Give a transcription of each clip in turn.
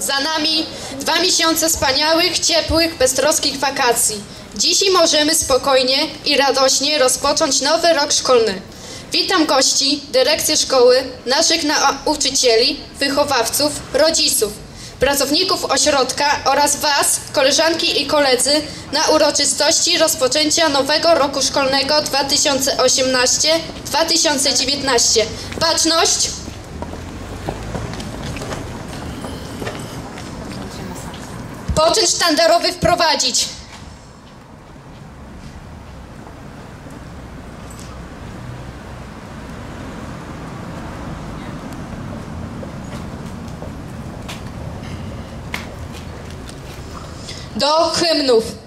Za nami dwa miesiące wspaniałych, ciepłych, beztroskich wakacji. Dzisiaj możemy spokojnie i radośnie rozpocząć nowy rok szkolny. Witam gości, dyrekcję szkoły, naszych nauczycieli, wychowawców, rodziców, pracowników ośrodka oraz Was, koleżanki i koledzy, na uroczystości rozpoczęcia nowego roku szkolnego 2018-2019. Baczność! Poczyn sztandarowy wprowadzić. Do hymnów.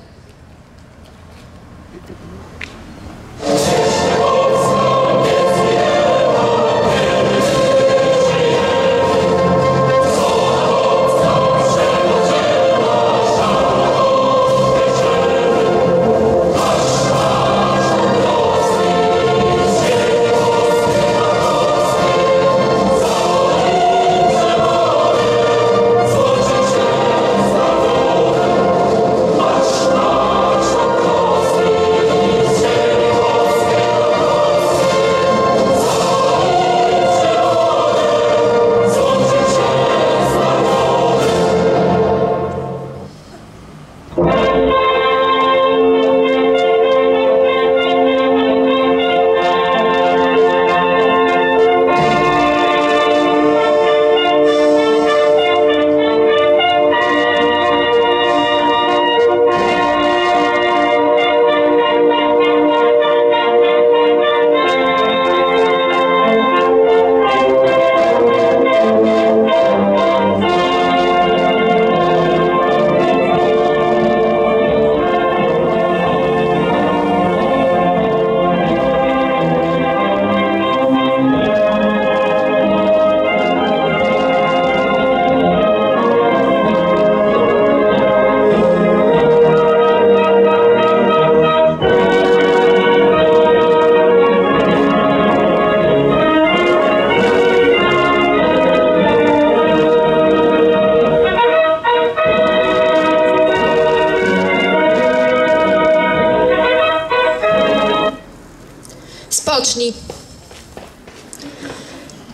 Spocznij.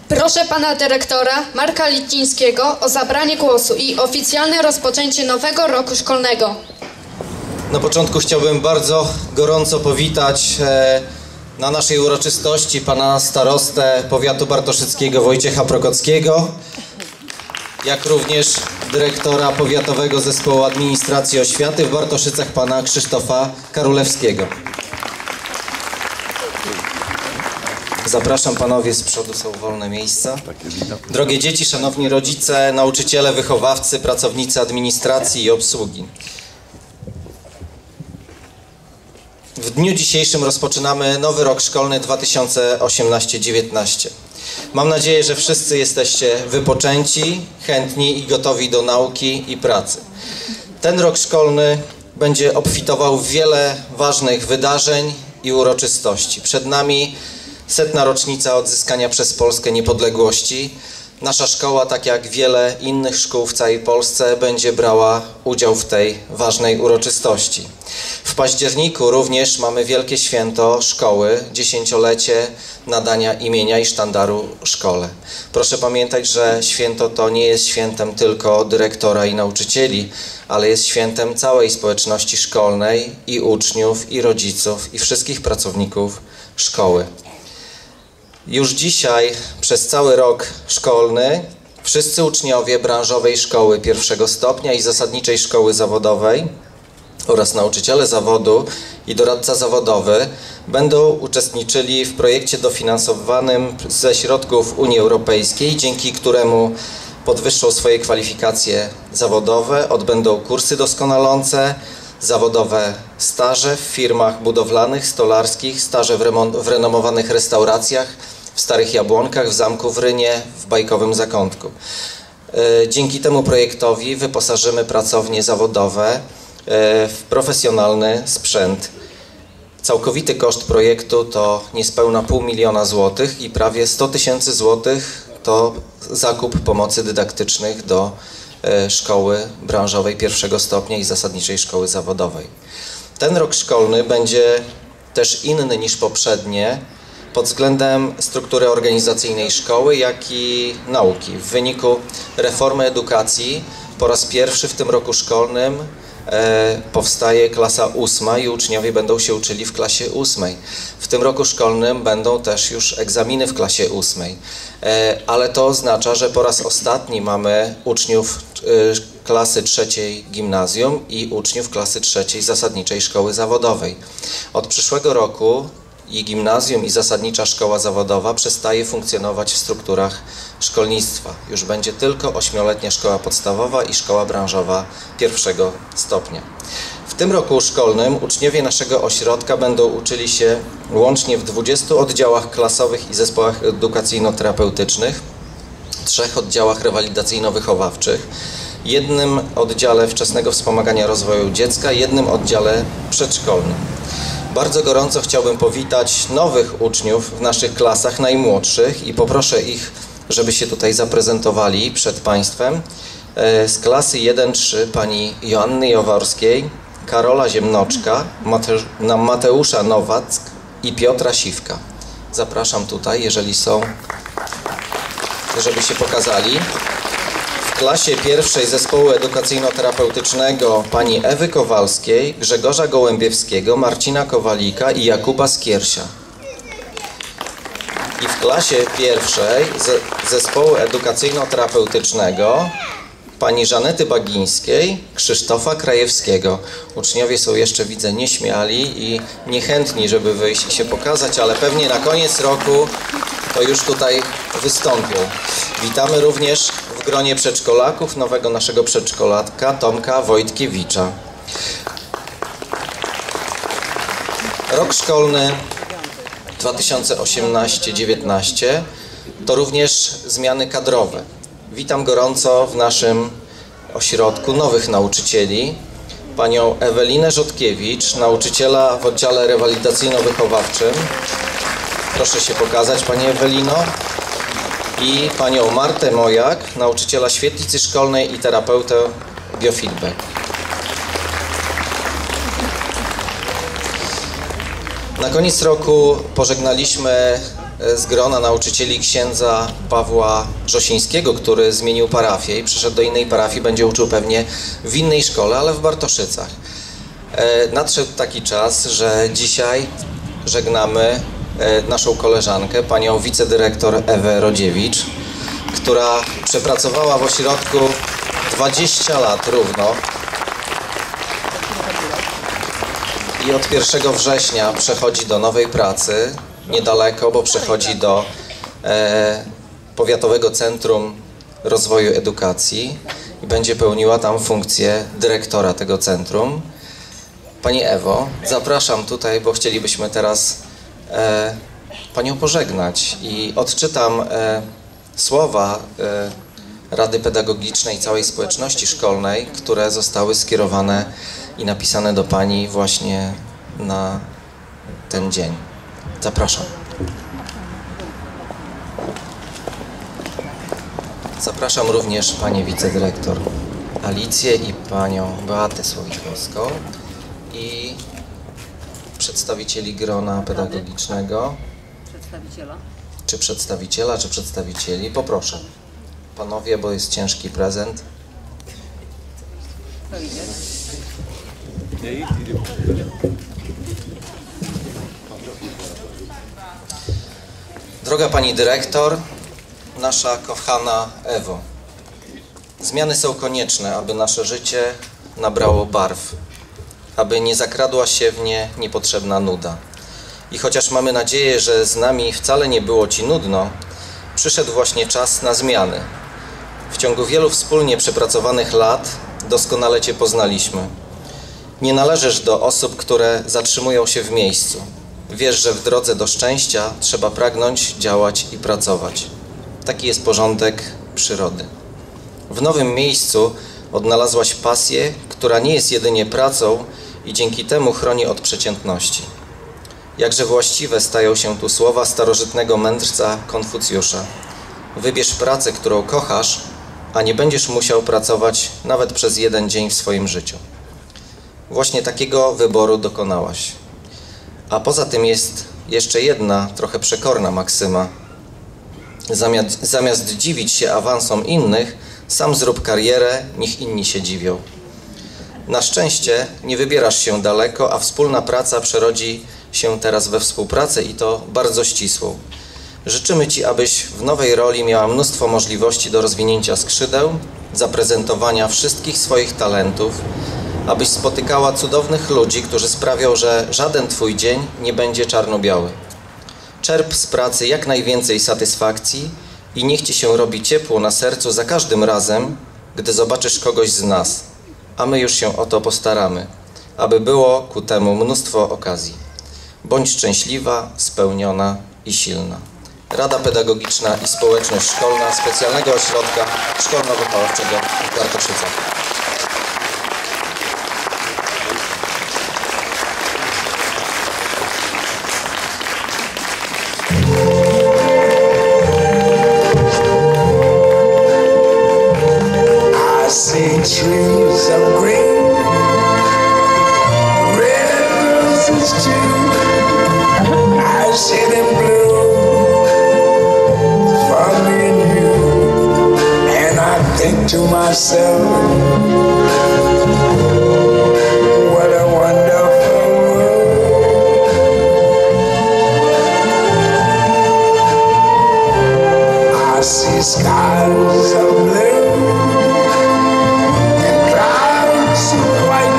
Proszę pana dyrektora Marka Licińskiego o zabranie głosu i oficjalne rozpoczęcie nowego roku szkolnego. Na początku chciałbym bardzo gorąco powitać e, na naszej uroczystości pana starostę powiatu bartoszyckiego Wojciecha Prokockiego, jak również dyrektora powiatowego zespołu administracji oświaty w Bartoszycach pana Krzysztofa Karulewskiego. Zapraszam panowie, z przodu są wolne miejsca. Drogie dzieci, szanowni rodzice, nauczyciele, wychowawcy, pracownicy administracji i obsługi. W dniu dzisiejszym rozpoczynamy nowy rok szkolny 2018-19. Mam nadzieję, że wszyscy jesteście wypoczęci, chętni i gotowi do nauki i pracy. Ten rok szkolny będzie obfitował w wiele ważnych wydarzeń i uroczystości. Przed nami setna rocznica odzyskania przez Polskę niepodległości. Nasza szkoła, tak jak wiele innych szkół w całej Polsce, będzie brała udział w tej ważnej uroczystości. W październiku również mamy wielkie święto szkoły, dziesięciolecie nadania imienia i sztandaru szkole. Proszę pamiętać, że święto to nie jest świętem tylko dyrektora i nauczycieli, ale jest świętem całej społeczności szkolnej i uczniów, i rodziców, i wszystkich pracowników szkoły. Już dzisiaj, przez cały rok szkolny, wszyscy uczniowie branżowej szkoły pierwszego stopnia i zasadniczej szkoły zawodowej oraz nauczyciele zawodu i doradca zawodowy będą uczestniczyli w projekcie dofinansowanym ze środków Unii Europejskiej, dzięki któremu podwyższą swoje kwalifikacje zawodowe, odbędą kursy doskonalące, zawodowe staże w firmach budowlanych, stolarskich, staże w, w renomowanych restauracjach, w Starych Jabłonkach, w Zamku w Rynie, w Bajkowym Zakątku. E, Dzięki temu projektowi wyposażymy pracownie zawodowe e, w profesjonalny sprzęt. Całkowity koszt projektu to niespełna pół miliona złotych i prawie 100 tysięcy złotych to zakup pomocy dydaktycznych do e, szkoły branżowej pierwszego stopnia i zasadniczej szkoły zawodowej. Ten rok szkolny będzie też inny niż poprzednie pod względem struktury organizacyjnej szkoły, jak i nauki. W wyniku reformy edukacji po raz pierwszy w tym roku szkolnym e, powstaje klasa ósma i uczniowie będą się uczyli w klasie ósmej. W tym roku szkolnym będą też już egzaminy w klasie ósmej, e, ale to oznacza, że po raz ostatni mamy uczniów e, klasy trzeciej gimnazjum i uczniów klasy trzeciej zasadniczej szkoły zawodowej. Od przyszłego roku i gimnazjum i zasadnicza szkoła zawodowa przestaje funkcjonować w strukturach szkolnictwa. Już będzie tylko ośmioletnia szkoła podstawowa i szkoła branżowa pierwszego stopnia. W tym roku szkolnym uczniowie naszego ośrodka będą uczyli się łącznie w 20 oddziałach klasowych i zespołach edukacyjno-terapeutycznych, trzech oddziałach rewalidacyjno-wychowawczych, jednym oddziale wczesnego wspomagania rozwoju dziecka, jednym oddziale przedszkolnym. Bardzo gorąco chciałbym powitać nowych uczniów w naszych klasach najmłodszych i poproszę ich, żeby się tutaj zaprezentowali przed Państwem. E, Z klasy 1-3 pani Joanny Jowarskiej, Karola Ziemnoczka, Mate- Mateusza Nowack i Piotra Siwka. Zapraszam tutaj, jeżeli są, żeby się pokazali. Klasie pierwszej zespołu edukacyjno-terapeutycznego pani Ewy Kowalskiej, Grzegorza Gołębiewskiego, Marcina Kowalika i Jakuba Skiersia. I w klasie pierwszej ze, zespołu edukacyjno-terapeutycznego pani Żanety Bagińskiej, Krzysztofa Krajewskiego. Uczniowie są jeszcze, widzę, nieśmiali i niechętni, żeby wyjść i się pokazać, ale pewnie na koniec roku to już tutaj wystąpią. Witamy również w gronie przedszkolaków nowego naszego przedszkolatka Tomka Wojtkiewicza. Rok szkolny 2018-19 to również zmiany kadrowe. Witam gorąco w naszym ośrodku nowych nauczycieli. Panią Ewelinę Rzodkiewicz, nauczyciela w oddziale rewalidacyjno-wychowawczym. Proszę się pokazać, Pani Ewelino. I Panią Martę Mojak, nauczyciela świetlicy szkolnej i terapeutę biofeedback. Na koniec roku pożegnaliśmy e, z grona nauczycieli księdza Pawła Żosińskiego, który zmienił parafię i przyszedł do innej parafii, będzie uczył pewnie w innej szkole, ale w Bartoszycach. E, Nadszedł taki czas, że dzisiaj żegnamy naszą koleżankę, panią wicedyrektor Ewę Rodziewicz, która przepracowała w ośrodku 20 lat równo i od 1 września przechodzi do nowej pracy, niedaleko, bo przechodzi do e, Powiatowego Centrum Rozwoju Edukacji i będzie pełniła tam funkcję dyrektora tego centrum. Pani Ewo, zapraszam tutaj, bo chcielibyśmy teraz e, Panią pożegnać i odczytam e, słowa e, Rady Pedagogicznej całej społeczności szkolnej, które zostały skierowane i napisane do Pani właśnie na ten dzień. Zapraszam. Zapraszam również Panię Wicedyrektor Alicję i Panią Beatę Słowiczkowską i przedstawicieli grona pedagogicznego, przedstawiciela. czy przedstawiciela, czy przedstawicieli. Poproszę. Panowie, bo jest ciężki prezent. To idzie. Droga Pani Dyrektor, nasza kochana Ewo, zmiany są konieczne, aby nasze życie nabrało barw, aby nie zakradła się w nie niepotrzebna nuda. I chociaż mamy nadzieję, że z nami wcale nie było Ci nudno, przyszedł właśnie czas na zmiany. W ciągu wielu wspólnie przepracowanych lat doskonale Cię poznaliśmy. Nie należysz do osób, które zatrzymują się w miejscu. Wiesz, że w drodze do szczęścia trzeba pragnąć, działać i pracować. Taki jest porządek przyrody. W nowym miejscu odnalazłaś pasję, która nie jest jedynie pracą i dzięki temu chroni od przeciętności. Jakże właściwe stają się tu słowa starożytnego mędrca Konfucjusza. Wybierz pracę, którą kochasz, a nie będziesz musiał pracować nawet przez jeden dzień w swoim życiu. Właśnie takiego wyboru dokonałaś. A poza tym jest jeszcze jedna, trochę przekorna maksyma. Zamiast, zamiast dziwić się awansom innych, sam zrób karierę, niech inni się dziwią. Na szczęście nie wybierasz się daleko, a wspólna praca przerodzi się teraz we współpracę i to bardzo ścisłą. Życzymy Ci, abyś w nowej roli miała mnóstwo możliwości do rozwinięcia skrzydeł, zaprezentowania wszystkich swoich talentów, abyś spotykała cudownych ludzi, którzy sprawią, że żaden Twój dzień nie będzie czarno-biały. Czerp z pracy jak najwięcej satysfakcji i niech Ci się robi ciepło na sercu za każdym razem, gdy zobaczysz kogoś z nas, a my już się o to postaramy, aby było ku temu mnóstwo okazji. Bądź szczęśliwa, spełniona i silna. Rada Pedagogiczna i Społeczność Szkolna Specjalnego Ośrodka Szkolno-Wychowawczego w Bartoszycach. To myself, what a wonderful world. I see skies of blue and clouds white,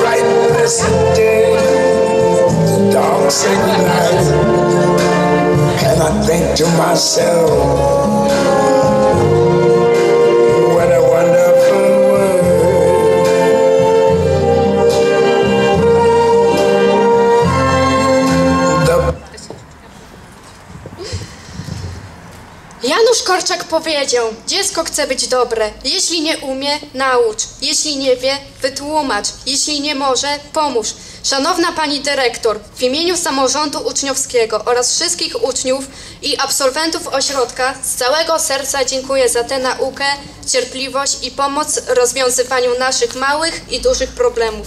bright day, night, and I think to myself, powiedział: Dziecko chce być dobre. Jeśli nie umie, naucz. Jeśli nie wie, wytłumacz. Jeśli nie może, pomóż. Szanowna Pani Dyrektor, w imieniu samorządu uczniowskiego oraz wszystkich uczniów i absolwentów ośrodka z całego serca dziękuję za tę naukę, cierpliwość i pomoc w rozwiązywaniu naszych małych i dużych problemów.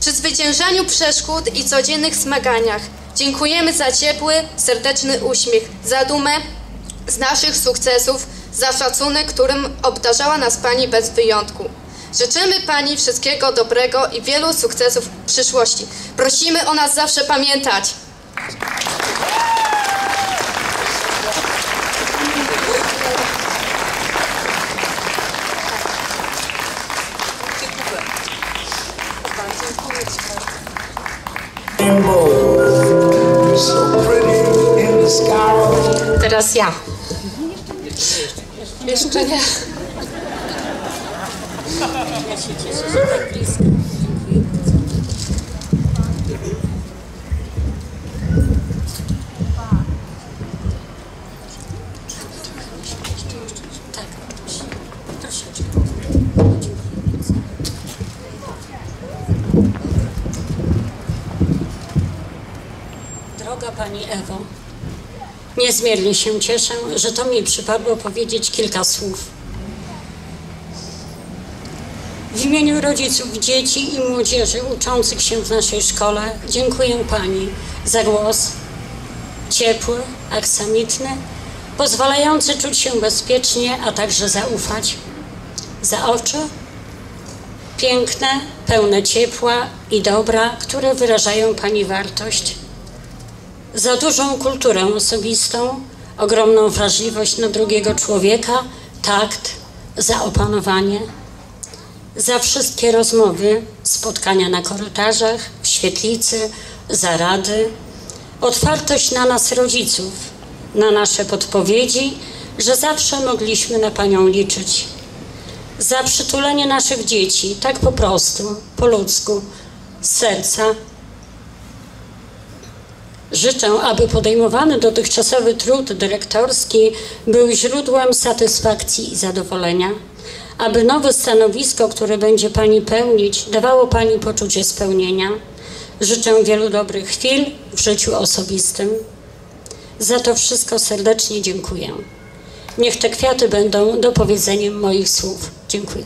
Przy zwyciężaniu przeszkód i codziennych zmaganiach dziękujemy za ciepły, serdeczny uśmiech, za dumę z naszych sukcesów, za szacunek, którym obdarzała nas Pani bez wyjątku. Życzymy Pani wszystkiego dobrego i wielu sukcesów w przyszłości. Prosimy o nas zawsze pamiętać. rainbow, so pretty in the sky. Teraz ja. Jeszcze nie. Droga Pani Ewo, niezmiernie się cieszę, że to mi przypadło powiedzieć kilka słów. W imieniu rodziców, dzieci i młodzieży uczących się w naszej szkole dziękuję Pani za głos ciepły, aksamitny, pozwalający czuć się bezpiecznie, a także zaufać. Za oczy piękne, pełne ciepła i dobra, które wyrażają Pani wartość za dużą kulturę osobistą, ogromną wrażliwość na drugiego człowieka, takt, za opanowanie, za wszystkie rozmowy, spotkania na korytarzach, w świetlicy, za rady, otwartość na nas rodziców, na nasze podpowiedzi, że zawsze mogliśmy na Panią liczyć. Za przytulenie naszych dzieci, tak po prostu, po ludzku, z serca, Życzę, aby podejmowany dotychczasowy trud dyrektorski był źródłem satysfakcji i zadowolenia, aby nowe stanowisko, które będzie Pani pełnić, dawało Pani poczucie spełnienia. Życzę wielu dobrych chwil w życiu osobistym. Za to wszystko serdecznie dziękuję. Niech te kwiaty będą dopowiedzeniem moich słów. Dziękuję.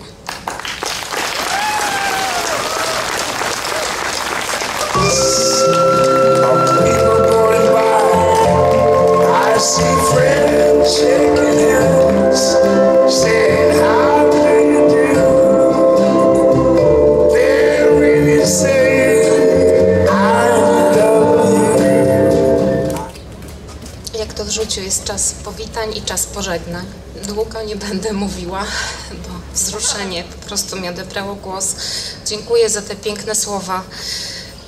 Jak to w jest czas powitań i czas pożegnań. Długo nie będę mówiła, bo wzruszenie po prostu mi odebrało głos. Dziękuję za te piękne słowa.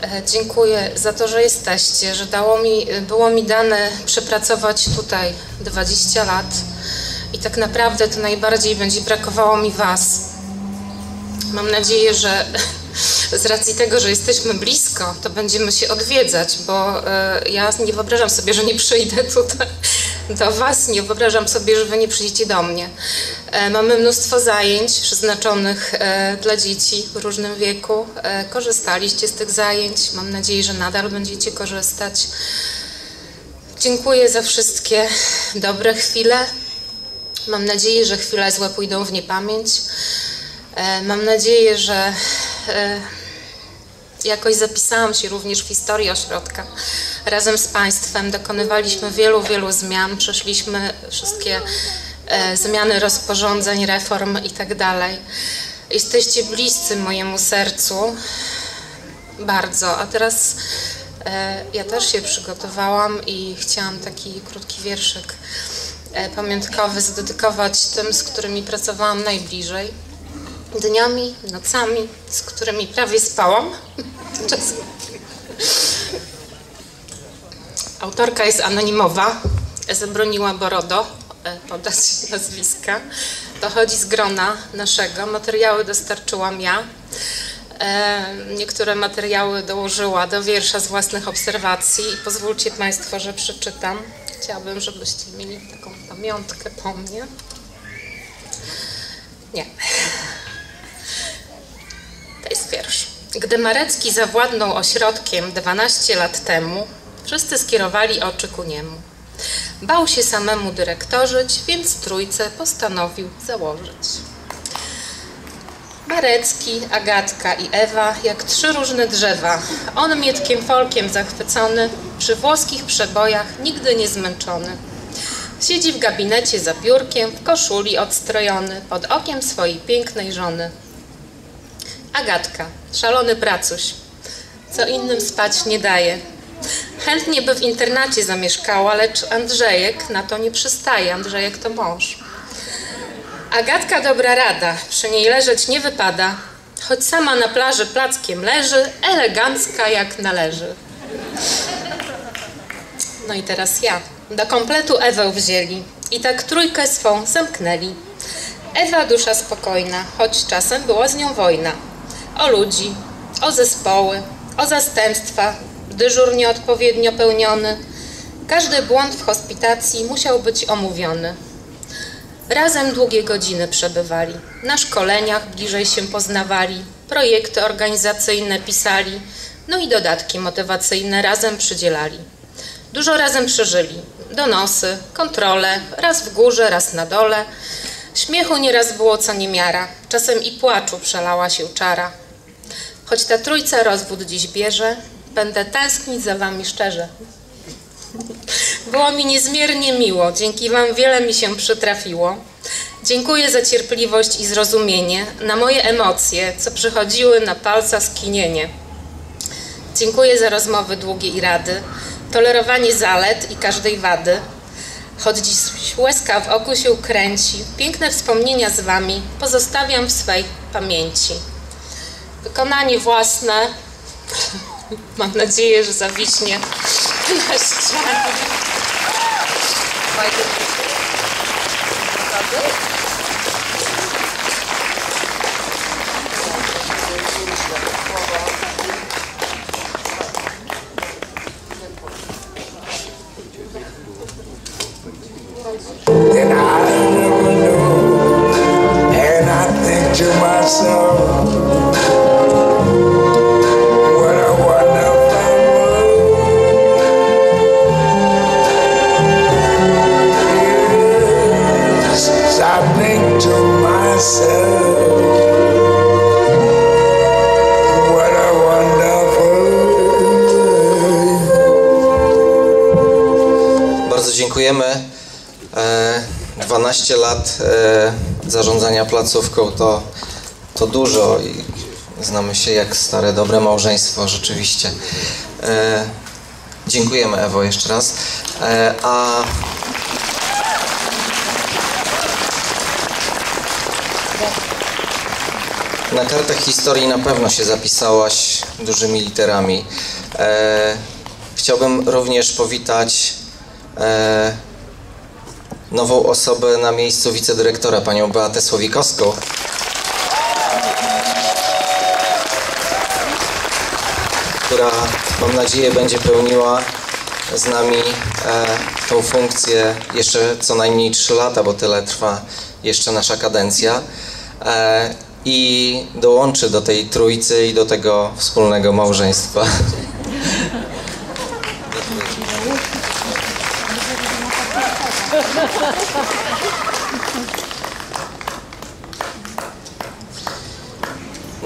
E, Dziękuję za to, że jesteście, że dało mi, było mi dane przepracować tutaj 20 lat i tak naprawdę to najbardziej będzie brakowało mi Was. Mam nadzieję, że z racji tego, że jesteśmy blisko, to będziemy się odwiedzać, bo e, ja nie wyobrażam sobie, że nie przyjdę tutaj do Was, nie wyobrażam sobie, że Wy nie przyjdziecie do mnie. E, Mamy mnóstwo zajęć przeznaczonych e, dla dzieci w różnym wieku. E, Korzystaliście z tych zajęć, mam nadzieję, że nadal będziecie korzystać. Dziękuję za wszystkie dobre chwile. Mam nadzieję, że chwile złe pójdą w niepamięć. Mam nadzieję, że jakoś zapisałam się również w historii ośrodka. Razem z Państwem dokonywaliśmy wielu, wielu zmian, przeszliśmy wszystkie e, zmiany rozporządzeń, reform tak dalej. Jesteście bliscy mojemu sercu bardzo, a teraz e, ja też się przygotowałam i chciałam taki krótki wierszyk e, pamiątkowy zadedykować tym, z którymi pracowałam najbliżej dniami, nocami, z którymi prawie spałam. Czasem. Autorka jest anonimowa. Zabroniła Borodo e, podać nazwiska. Pochodzi z grona naszego. Materiały dostarczyłam ja. E, Niektóre materiały dołożyła do wiersza z własnych obserwacji. I pozwólcie Państwo, że przeczytam. Chciałabym, żebyście mieli taką pamiątkę po mnie. Nie. To jest wiersz. Gdy Marecki zawładnął ośrodkiem 12 lat temu, wszyscy skierowali oczy ku niemu. Bał się samemu dyrektorzyć, więc trójce postanowił założyć. Marecki, Agatka i Ewa, jak trzy różne drzewa. On mietkiem folkiem zachwycony, przy włoskich przebojach nigdy nie zmęczony. Siedzi w gabinecie za biurkiem, w koszuli odstrojony, pod okiem swojej pięknej żony. Agatka, szalony pracuś, co innym spać nie daje. Chętnie by w internacie zamieszkała, lecz Andrzejek na to nie przystaje. Andrzejek to mąż. Agatka dobra rada, przy niej leżeć nie wypada, choć sama na plaży plackiem leży, elegancka jak należy. No i teraz ja. Do kompletu Ewę wzięli i tak trójkę swą zamknęli. Ewa dusza spokojna, choć czasem była z nią wojna. O ludzi, o zespoły, o zastępstwa, dyżur nieodpowiednio pełniony. Każdy błąd w hospitacji musiał być omówiony. Razem długie godziny przebywali, na szkoleniach bliżej się poznawali, projekty organizacyjne pisali, no i dodatki motywacyjne razem przydzielali. Dużo razem przeżyli, donosy, kontrole, raz w górze, raz na dole. Śmiechu nieraz było co niemiara, czasem i płaczu przelała się czara. Choć ta trójca rozwód dziś bierze, będę tęsknić za wami szczerze. Było mi niezmiernie miło, dzięki Wam wiele mi się przytrafiło. Dziękuję za cierpliwość i zrozumienie, na moje emocje, co przychodziły na palca skinienie. Dziękuję za rozmowy długie i rady, tolerowanie zalet i każdej wady. Choć dziś łezka w oku się kręci, piękne wspomnienia z Wami pozostawiam w swej pamięci. Wykonanie własne, mam nadzieję, że zawiśnie na ścianie. Lat e, zarządzania placówką to, to dużo i znamy się jak stare, dobre małżeństwo, rzeczywiście. E, dziękujemy Ewo jeszcze raz. E, a na kartach historii na pewno się zapisałaś dużymi literami. Chciałbym również powitać nową osobę na miejscu wicedyrektora, panią Beatę Słowikowską. która mam nadzieję będzie pełniła z nami e, tą funkcję jeszcze co najmniej 3 lata, bo tyle trwa jeszcze nasza kadencja. E, I dołączy do tej trójcy i do tego wspólnego małżeństwa.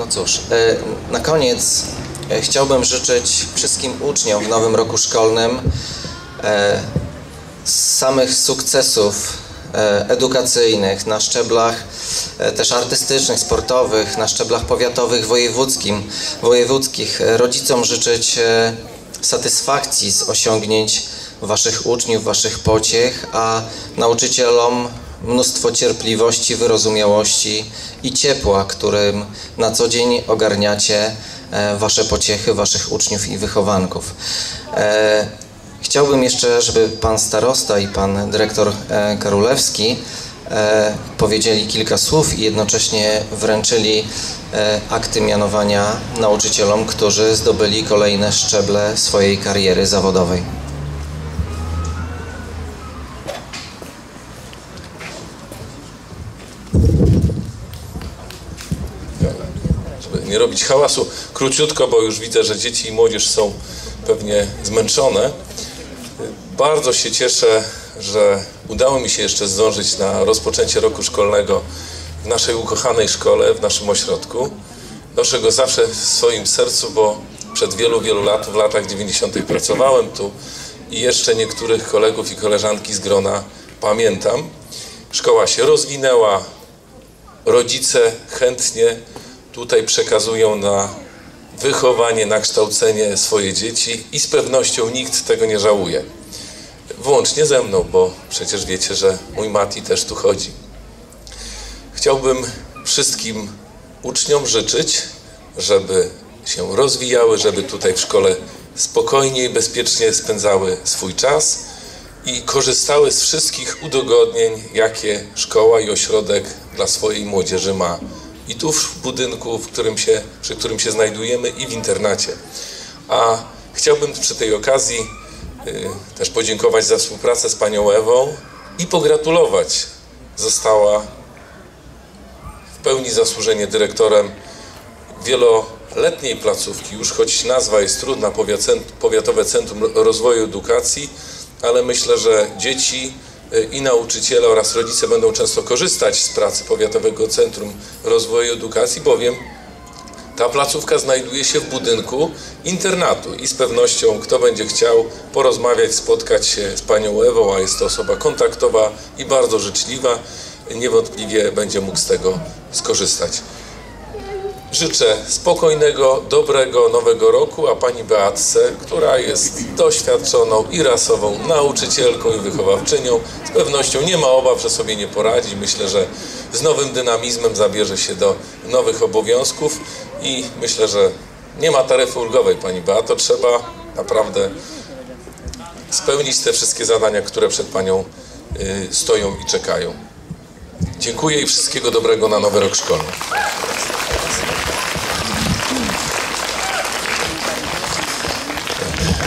No cóż, e, na koniec e, chciałbym życzyć wszystkim uczniom w nowym roku szkolnym e, samych sukcesów edukacyjnych na szczeblach też artystycznych, sportowych, na szczeblach powiatowych, wojewódzkim, wojewódzkich. Rodzicom życzyć satysfakcji z osiągnięć Waszych uczniów, Waszych pociech, a nauczycielom mnóstwo cierpliwości, wyrozumiałości i ciepła, którym na co dzień ogarniacie e, Wasze pociechy, Waszych uczniów i wychowanków. E, Chciałbym jeszcze, żeby Pan Starosta i Pan Dyrektor e, Karulewski powiedzieli kilka słów i jednocześnie wręczyli akty mianowania nauczycielom, którzy zdobyli kolejne szczeble swojej kariery zawodowej. Nie robić hałasu. Króciutko, bo już widzę, że dzieci i młodzież są pewnie zmęczone. Bardzo się cieszę, że udało mi się jeszcze zdążyć na rozpoczęcie roku szkolnego w naszej ukochanej szkole, w naszym ośrodku. Noszę go zawsze w swoim sercu, bo przed wielu, wielu lat, w latach 90. pracowałem tu i jeszcze niektórych kolegów i koleżanki z grona pamiętam. Szkoła się rozwinęła, rodzice chętnie tutaj przekazują na wychowanie, na kształcenie swoje dzieci i z pewnością nikt tego nie żałuje. Włącznie ze mną, bo przecież wiecie, że mój Mati też tu chodzi. Chciałbym wszystkim uczniom życzyć, żeby się rozwijały, żeby tutaj w szkole spokojnie i bezpiecznie spędzały swój czas i korzystały z wszystkich udogodnień, jakie szkoła i ośrodek dla swojej młodzieży ma. I tu w budynku, w którym się, przy którym się znajdujemy, i w internacie. A chciałbym przy tej okazji y, też podziękować za współpracę z panią Ewą i pogratulować. Została w pełni zasłużenie dyrektorem wieloletniej placówki, już choć nazwa jest trudna, Powiatowe Centrum Rozwoju Edukacji, ale myślę, że dzieci i nauczyciele oraz rodzice będą często korzystać z pracy Powiatowego Centrum Rozwoju Edukacji, bowiem ta placówka znajduje się w budynku internatu i z pewnością kto będzie chciał porozmawiać, spotkać się z panią Ewą, a jest to osoba kontaktowa i bardzo życzliwa, niewątpliwie będzie mógł z tego skorzystać. Życzę spokojnego, dobrego nowego roku, a pani Beatce, która jest doświadczoną i rasową nauczycielką i wychowawczynią, z pewnością nie ma obaw, że sobie nie poradzi. Myślę, że z nowym dynamizmem zabierze się do nowych obowiązków i myślę, że nie ma taryfy ulgowej, pani Beato. Trzeba naprawdę spełnić te wszystkie zadania, które przed panią y, stoją i czekają. Dziękuję i wszystkiego dobrego na nowy rok szkolny.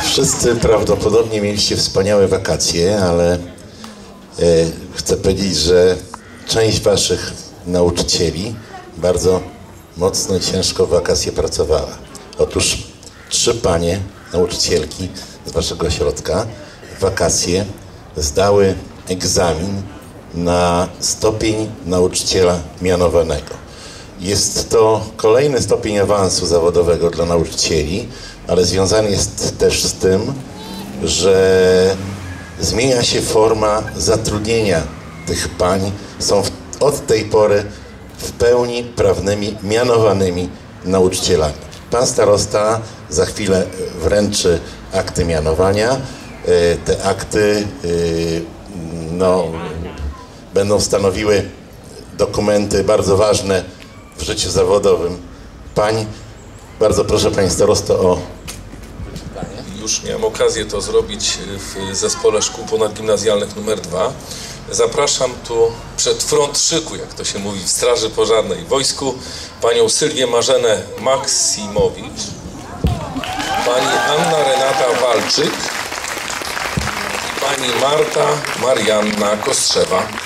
Wszyscy prawdopodobnie mieliście wspaniałe wakacje, ale e, chcę powiedzieć, że część waszych nauczycieli bardzo mocno i ciężko w wakacje pracowała. Otóż trzy panie nauczycielki z waszego ośrodka w wakacje zdały egzamin na stopień nauczyciela mianowanego. Jest to kolejny stopień awansu zawodowego dla nauczycieli, ale związany jest też z tym, że zmienia się forma zatrudnienia tych pań są w, od tej pory w pełni prawnymi, mianowanymi nauczycielami. Pan starosta za chwilę wręczy akty mianowania. E, Te akty e, no, będą stanowiły dokumenty bardzo ważne w życiu zawodowym pań. Bardzo proszę Pani Starosto o Już miałem okazję to zrobić w zespole szkół ponadgimnazjalnych numer 2. Zapraszam tu przed front szyku, jak to się mówi w Straży Pożarnej Wojsku, panią Sylwię Marzenę Maksimowicz, pani Anna Renata Walczyk i pani Marta Marianna Kostrzewa.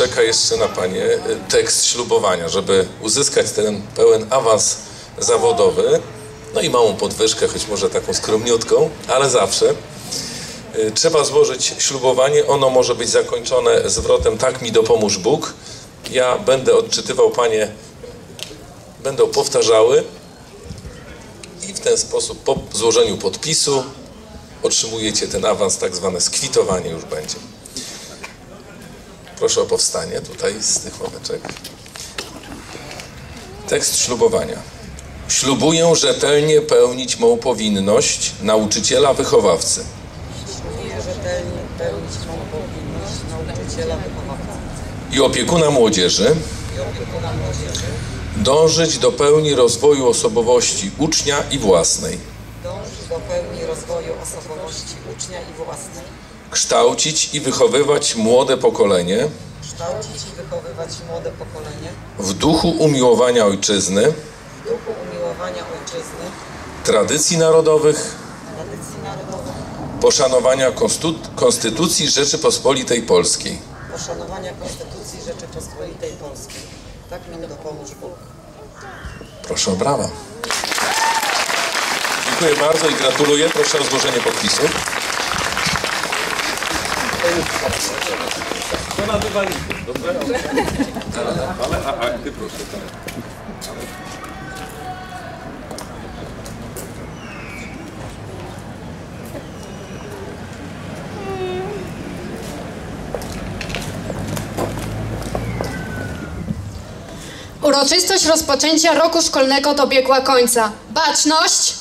Czeka jeszcze na Panie y, tekst ślubowania, żeby uzyskać ten pełen awans zawodowy, no i małą podwyżkę, choć może taką skromniutką, ale zawsze. Y, Trzeba złożyć ślubowanie, ono może być zakończone zwrotem tak mi dopomóż Bóg. Ja będę odczytywał Panie, będą powtarzały i w ten sposób po złożeniu podpisu otrzymujecie ten awans, tak zwane skwitowanie już będzie. Proszę o powstanie tutaj z tych ławeczek. Tekst ślubowania. Ślubuję rzetelnie pełnić mą powinność nauczyciela wychowawcy. Ślubuję rzetelnie pełnić mą powinność nauczyciela wychowawcy i opiekuna młodzieży, i opiekuna młodzieży, dążyć do pełni rozwoju osobowości ucznia i własnej, dążyć do pełni rozwoju osobowości ucznia i własnej, kształcić i wychowywać młode pokolenie kształcić i wychowywać młode pokolenie w duchu umiłowania ojczyzny, w duchu umiłowania ojczyzny, tradycji narodowych, tradycji narodowych, poszanowania Konstytucji Rzeczypospolitej Polskiej. poszanowania Konstytucji Rzeczypospolitej Polskiej. Tak mi dopomóż Bóg. Proszę o brawa. Dziękuję bardzo i gratuluję. Proszę o złożenie podpisu. Uroczystość rozpoczęcia roku szkolnego dobiegła końca. Baczność!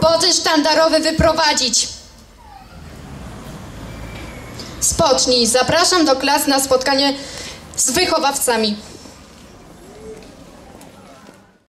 Wozy sztandarowy wyprowadzić. Spocznij. Zapraszam do klas na spotkanie z wychowawcami.